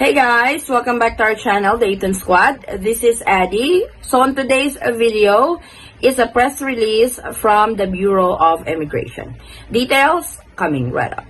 Hey guys, welcome back to our channel, The Eaton Squad. This is Addie. So on today's video is a press release from the Bureau of Immigration. Details coming right up.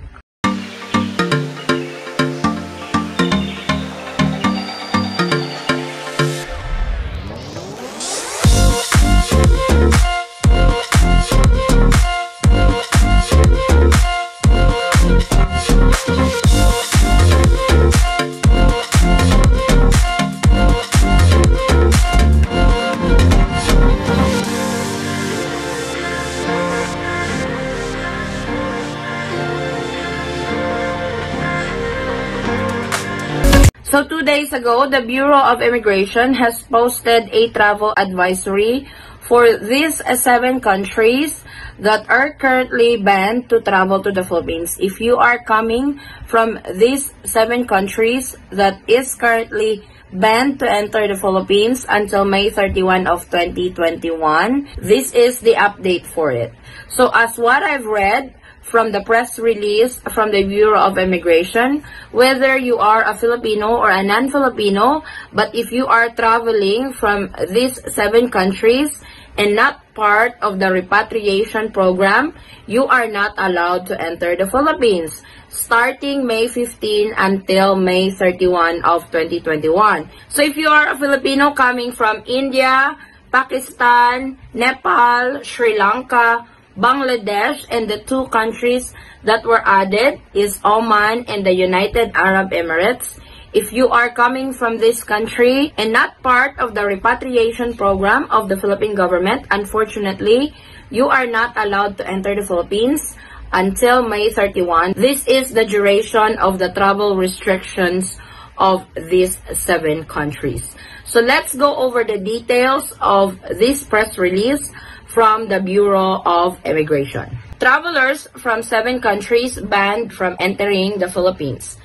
So two days ago, the Bureau of Immigration has posted a travel advisory for these seven countries that are currently banned to travel to the Philippines. If you are coming from these seven countries that is currently banned to enter the Philippines until May 31 of 2021, this is the update for it. So as what I've read, from the press release from the Bureau of Immigration, whether you are a Filipino or a non-Filipino, but if you are traveling from these seven countries and not part of the repatriation program, you are not allowed to enter the Philippines starting May 15 until May 31 of 2021. So if you are a Filipino coming from India, Pakistan, Nepal, Sri Lanka, Bangladesh and the two countries that were added is Oman and the United Arab Emirates. If you are coming from this country and not part of the repatriation program of the Philippine government, unfortunately, you are not allowed to enter the Philippines until May 31. This is the duration of the travel restrictions of these seven countries. So let's go over the details of this press release from the Bureau of Immigration. Travelers from seven countries banned from entering the Philippines.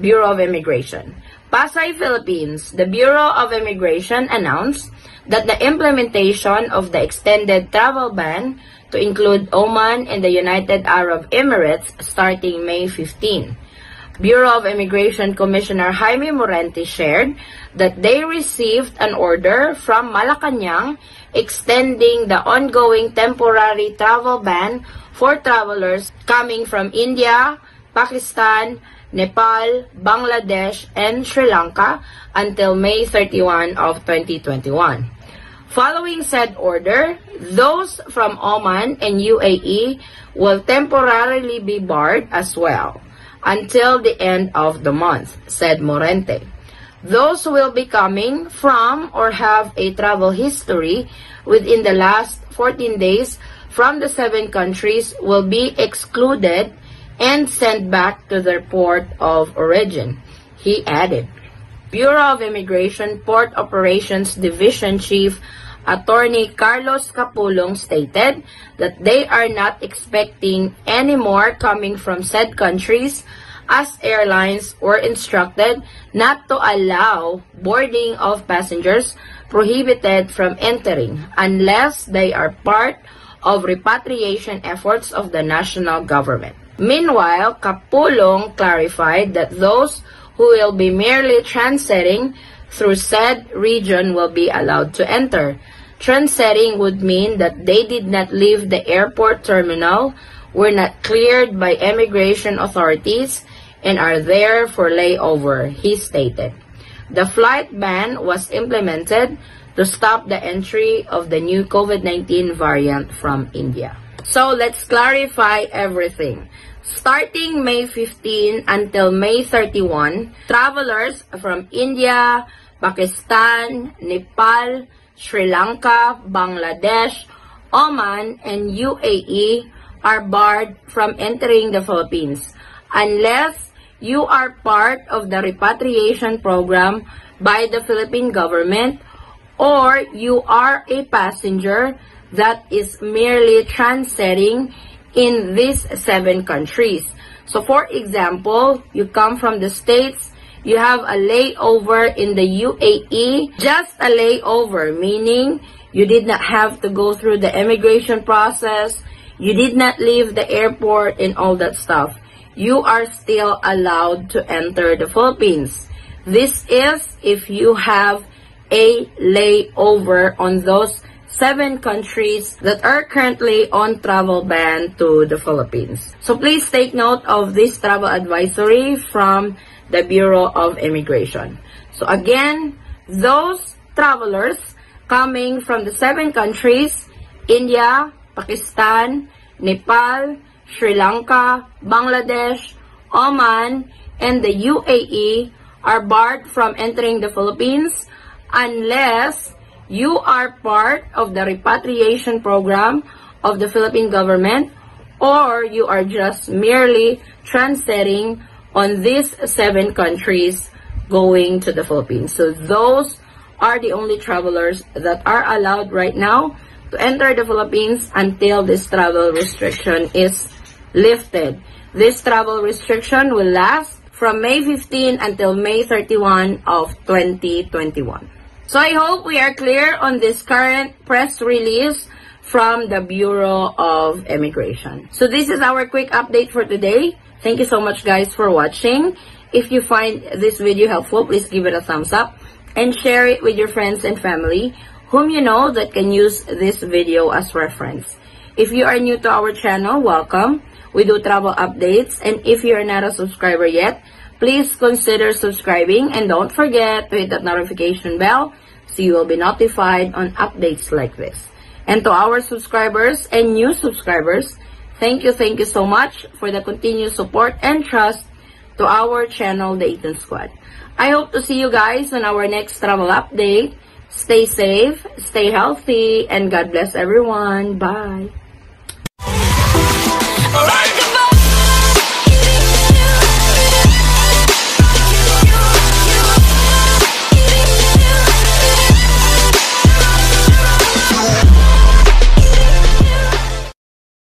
Bureau of Immigration. Pasay, Philippines, the Bureau of Immigration announced that the implementation of the extended travel ban to include Oman and the United Arab Emirates starting May 15. Bureau of Immigration Commissioner Jaime Morente shared that they received an order from Malacanang extending the ongoing temporary travel ban for travelers coming from India, Pakistan, Nepal, Bangladesh, and Sri Lanka until May 31 of 2021. Following said order, those from Oman and UAE will temporarily be barred as well until the end of the month, said Morente. Those who will be coming from or have a travel history within the last 14 days from the seven countries will be excluded and sent back to their port of origin, he added. Bureau of Immigration Port Operations Division Chief Attorney Carlos Capulong stated that they are not expecting any more coming from said countries as airlines were instructed not to allow boarding of passengers prohibited from entering unless they are part of repatriation efforts of the national government. Meanwhile, Capulong clarified that those who will be merely transiting through said region will be allowed to enter. Transiting would mean that they did not leave the airport terminal, were not cleared by immigration authorities, and are there for layover, he stated. The flight ban was implemented to stop the entry of the new COVID-19 variant from India. So let's clarify everything. Starting May 15 until May 31, travelers from India, Pakistan, Nepal, Sri Lanka, Bangladesh, Oman, and UAE are barred from entering the Philippines unless you are part of the repatriation program by the Philippine government or you are a passenger that is merely transiting in these seven countries. So for example, you come from the States, you have a layover in the UAE, just a layover, meaning you did not have to go through the immigration process, you did not leave the airport and all that stuff you are still allowed to enter the Philippines. This is if you have a layover on those seven countries that are currently on travel ban to the Philippines. So please take note of this travel advisory from the Bureau of Immigration. So again, those travelers coming from the seven countries, India, Pakistan, Nepal, Sri Lanka, Bangladesh, Oman, and the UAE are barred from entering the Philippines unless you are part of the repatriation program of the Philippine government or you are just merely transiting on these seven countries going to the Philippines. So those are the only travelers that are allowed right now to enter the Philippines until this travel restriction is lifted. This travel restriction will last from May 15 until May 31 of 2021. So I hope we are clear on this current press release from the Bureau of Immigration. So this is our quick update for today. Thank you so much guys for watching. If you find this video helpful, please give it a thumbs up and share it with your friends and family whom you know that can use this video as reference. If you are new to our channel, welcome. We do travel updates and if you are not a subscriber yet, please consider subscribing and don't forget to hit that notification bell so you will be notified on updates like this. And to our subscribers and new subscribers, thank you, thank you so much for the continued support and trust to our channel, The Eaton Squad. I hope to see you guys on our next travel update. Stay safe, stay healthy, and God bless everyone. Bye.